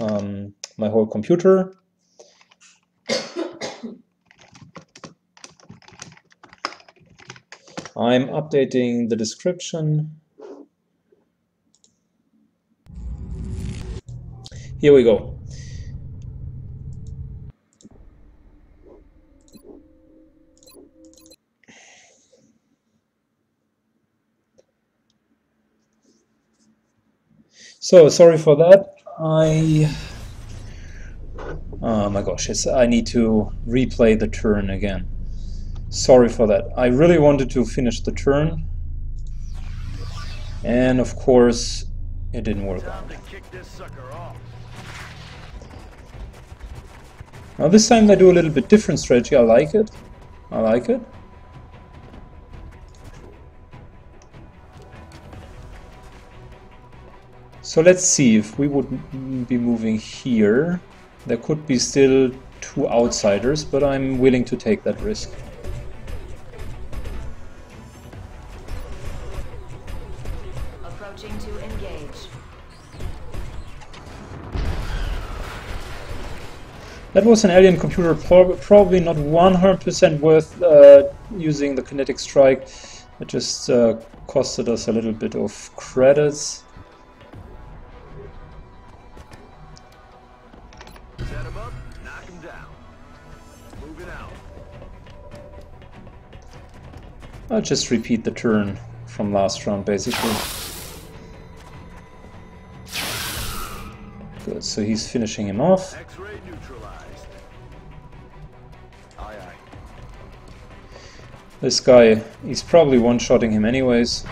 um, my whole computer. I'm updating the description. Here we go. So sorry for that. I oh my gosh, it's, I need to replay the turn again. Sorry for that. I really wanted to finish the turn, and of course, it didn't work out. Now this time I do a little bit different strategy. I like it. I like it. So let's see if we would be moving here. There could be still two outsiders, but I'm willing to take that risk. Approaching to engage. That was an alien computer, prob probably not 100% worth uh, using the kinetic strike. It just uh, costed us a little bit of credits. I'll just repeat the turn from last round, basically. Good, so he's finishing him off. X-ray neutralized. Aye aye. This guy, he's probably one-shotting him anyways.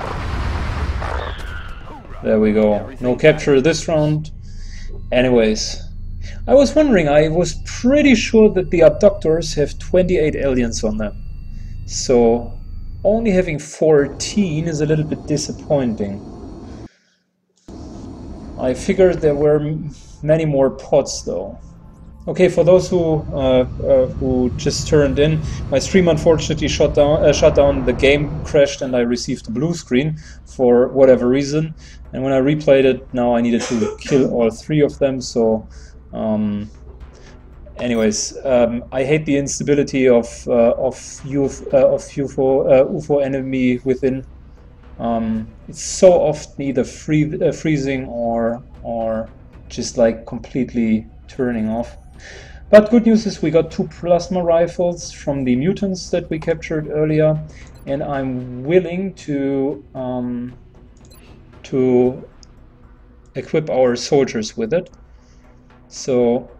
There we go. No capture this round. Anyways, I was wondering, I was pretty sure that the abductors have 28 aliens on them. So only having 14 is a little bit disappointing. I figured there were many more pods though. Okay, for those who uh, uh, who just turned in, my stream unfortunately shut down. Uh, shut down. The game crashed, and I received a blue screen for whatever reason. And when I replayed it, now I needed to kill all three of them. So, um, anyways, um, I hate the instability of uh, of UF, uh, of UFO uh, UFO enemy within. Um, it's so often either free, uh, freezing or or just like completely turning off. But good news is we got two plasma rifles from the mutants that we captured earlier, and I'm willing to um, to equip our soldiers with it. So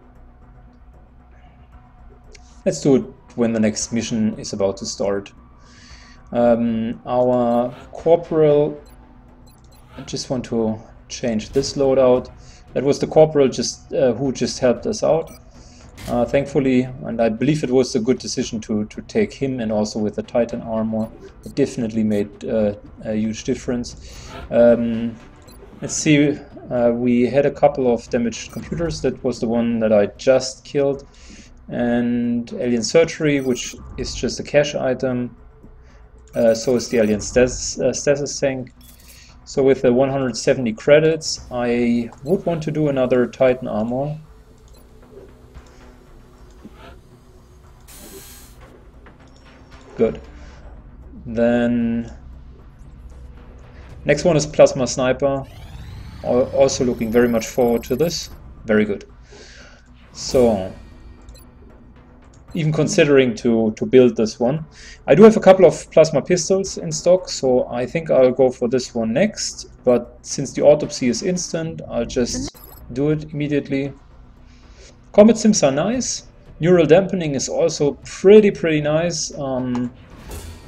let's do it when the next mission is about to start. Um, our corporal, I just want to change this loadout. That was the corporal just uh, who just helped us out, uh, thankfully, and I believe it was a good decision to to take him and also with the Titan armor. It definitely made uh, a huge difference. Um, let's see. Uh, we had a couple of damaged computers. That was the one that I just killed, and alien surgery, which is just a cash item. Uh, so is the alien stasis, uh, stasis tank. So with the 170 credits, I would want to do another Titan armor. Good. Then next one is Plasma Sniper. Also looking very much forward to this. Very good. So even considering to, to build this one. I do have a couple of plasma pistols in stock, so I think I'll go for this one next. But since the autopsy is instant, I'll just do it immediately. Combat sims are nice. Neural dampening is also pretty, pretty nice. Um,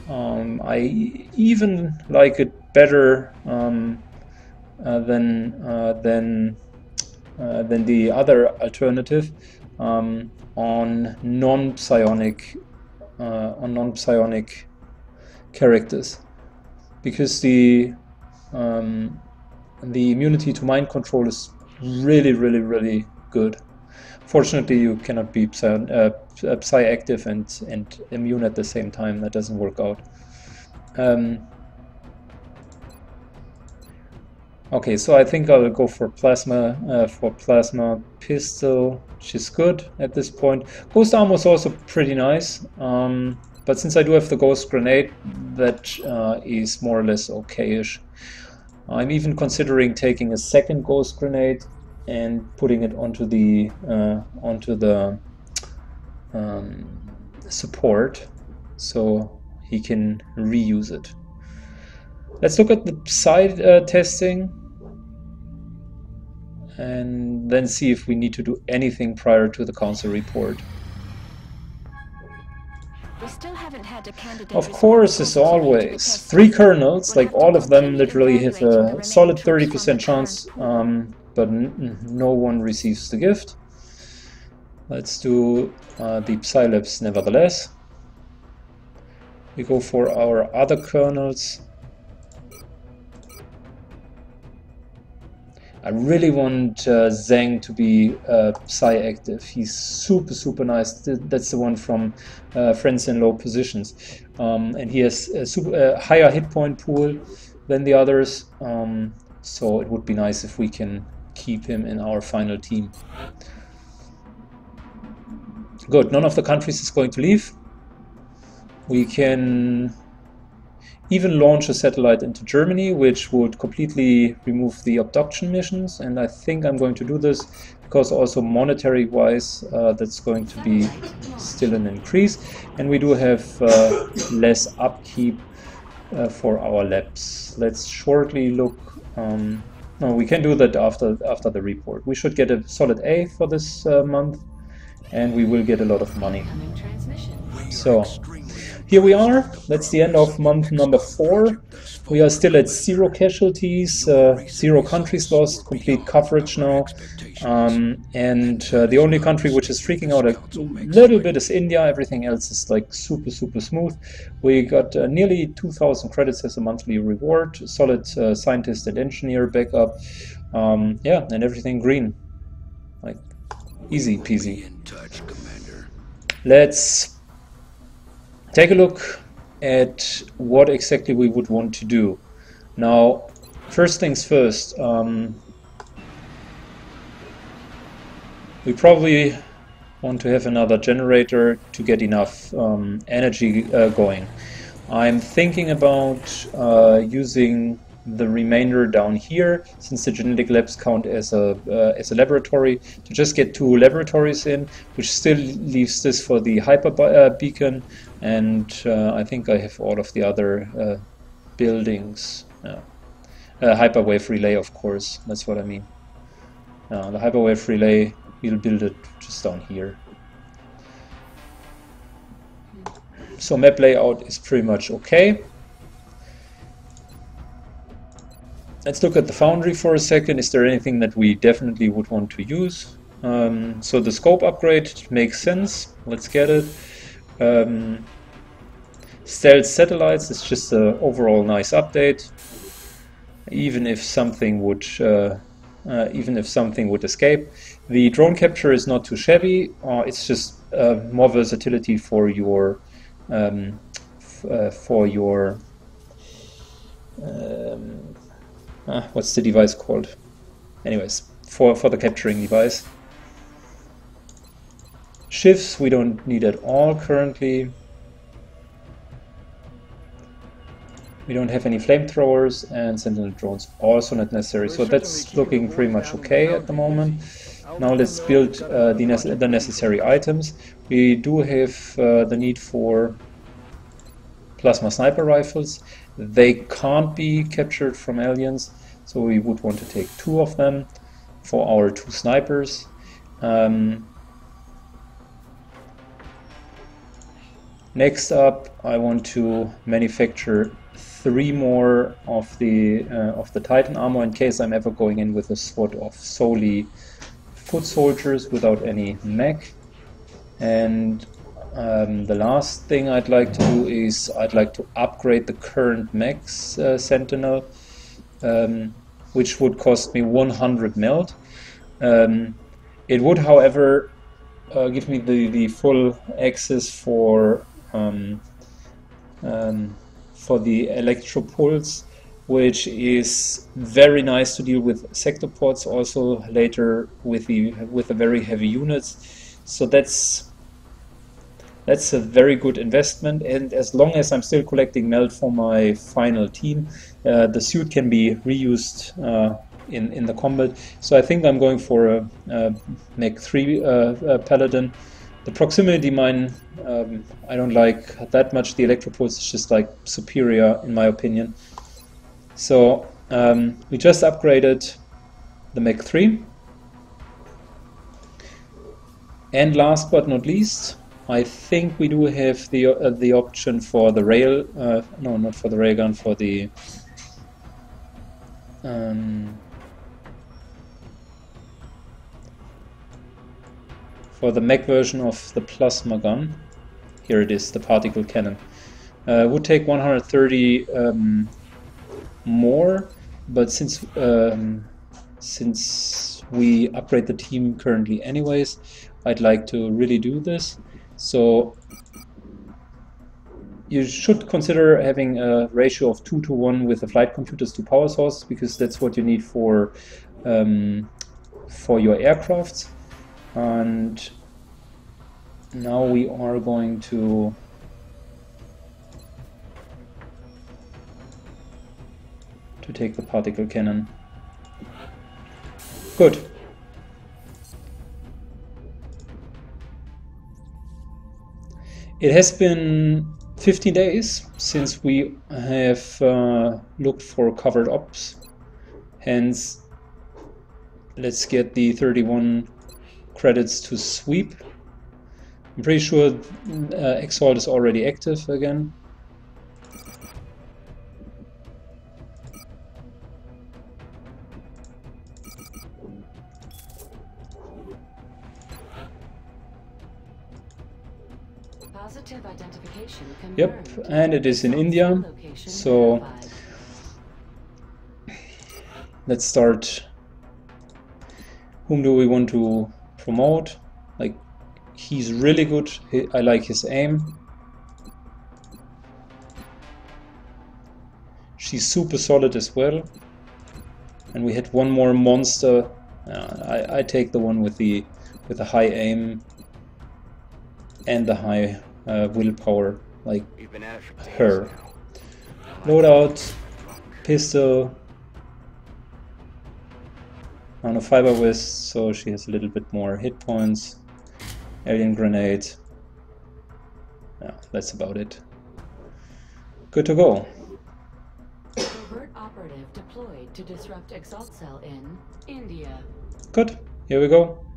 um, I even like it better um, uh, than uh, than uh, than the other alternative um, on non-psionic uh, on non-psionic characters. Because the um, the immunity to mind control is really really really good. Fortunately you cannot be psi, uh, active and and immune at the same time. That doesn't work out. Um, Okay, so I think I'll go for plasma uh, for plasma pistol, which is good at this point. Ghost armor is also pretty nice, um, but since I do have the ghost grenade, that uh, is more or less okay-ish. I'm even considering taking a second ghost grenade and putting it onto the uh, onto the um, support, so he can reuse it. Let's look at the side uh, testing and then see if we need to do anything prior to the council report. Of course, as always, three colonels, like all of them, literally have a solid 30% chance, um, but no one receives the gift. Let's do uh, the Psylabs nevertheless. We go for our other colonels. I really want uh, Zhang to be uh, Psi active. He's super, super nice. That's the one from uh, Friends in Low Positions. Um, and he has a super, higher hit point pool than the others. Um, so it would be nice if we can keep him in our final team. Good, none of the countries is going to leave. We can even launch a satellite into Germany, which would completely remove the abduction missions. And I think I'm going to do this because also monetary-wise, uh, that's going to be still an increase. And we do have uh, less upkeep uh, for our labs. Let's shortly look. Um, no, we can do that after after the report. We should get a solid A for this uh, month, and we will get a lot of money. So here we are, that's the end of month number four. We are still at zero casualties, uh, zero countries lost, complete coverage now. Um, and uh, the only country which is freaking out a little bit is India, everything else is like super, super smooth. We got uh, nearly 2,000 credits as a monthly reward, solid uh, scientist and engineer backup. Um, yeah, and everything green. Like, easy peasy. Let's take a look at what exactly we would want to do. Now, first things first, um, we probably want to have another generator to get enough um, energy uh, going. I'm thinking about uh, using the remainder down here, since the genetic labs count as a uh, as a laboratory, to just get two laboratories in, which still leaves this for the hyper uh, beacon, and uh, I think I have all of the other uh, buildings. Uh, hyperwave relay, of course, that's what I mean. the hyperwave relay, we'll build it just down here. So map layout is pretty much okay. Let's look at the foundry for a second. Is there anything that we definitely would want to use? Um, so the scope upgrade makes sense. Let's get it. Um, stealth satellites is just an overall nice update. Even if something would, uh, uh, even if something would escape, the drone capture is not too shabby. Uh, it's just uh, more versatility for your um, uh, for your um, Ah, what's the device called? Anyways, for, for the capturing device. SHIVs we don't need at all currently. We don't have any flamethrowers and sentinel drones also not necessary. So that's looking pretty much okay at the moment. Now let's build uh, the, ne the, necessary items. We do have uh, the need for plasma sniper rifles. They can't be captured from aliens, so we would want to take two of them for our two snipers. Um, next up, I want to manufacture three more of the uh, of the Titan armor in case I'm ever going in with a squad of solely foot soldiers without any mech. And um, the last thing I'd like to do is I'd like to upgrade the current max uh, Sentinel, um, which would cost me 100 Meld. Um, it would, however, uh, give me the, the full access for um, um, for the electro pulse which is very nice to deal with Sectopods also later with the with the very heavy units. So that's that's a very good investment. And as long as I'm still collecting Meld for my final team uh, the suit can be reused uh, in, in the combat. So I think I'm going for a, a Mech 3 uh, Paladin the proximity mine um, I don't like that much the electropulse is just like superior in my opinion so um, we just upgraded the Mech 3 and last but not least I think we do have the uh, the option for the rail. Uh, no, not for the railgun. For the um, for the mech version of the plasma gun. Here it is, the particle cannon. Uh, would take 130 um, more, but since um, since we upgrade the team currently anyways, I'd like to really do this. So you should consider having a ratio of 2 to 1 with the flight computers to power source because that's what you need for um, for your aircrafts and now we are going to to take the particle cannon good It has been 15 days since we have uh, looked for covert ops. Hence, let's get the 31 credits to sweep. I'm pretty sure uh, Exalt is already active again. Yep, and it is in India. So let's start. Whom do we want to promote? Like, he's really good. I like his aim. She's super solid as well. And we had one more monster. Uh, I, I take the one with the with the high aim and the high uh, willpower, like her. Loadout, pistol, fiber Vest, so she has a little bit more hit points. Alien grenade. Yeah, that's about it. Good to go. Covert operative deployed to disrupt Exalt Cell in India. Good. Here we go.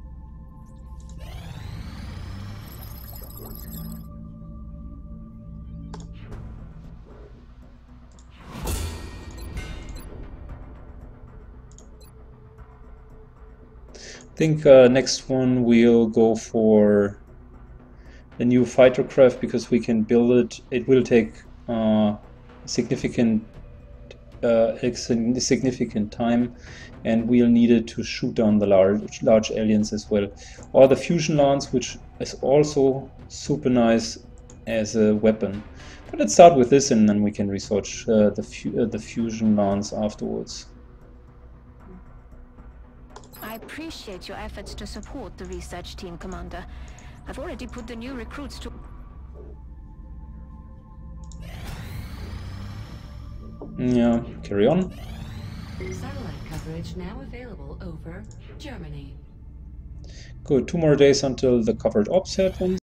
Think uh, next one we'll go for a new fighter craft because we can build it. It will take uh, significant uh, significant time and we'll need it to shoot down the large large aliens as well. Or the fusion lance which is also super nice as a weapon. But let's start with this and then we can research uh, the, fu uh, the fusion lance afterwards. I appreciate your efforts to support the research team, Commander. I've already put the new recruits to... Yeah, carry on. Satellite coverage now available over Germany. Good, two more days until the covert ops happens.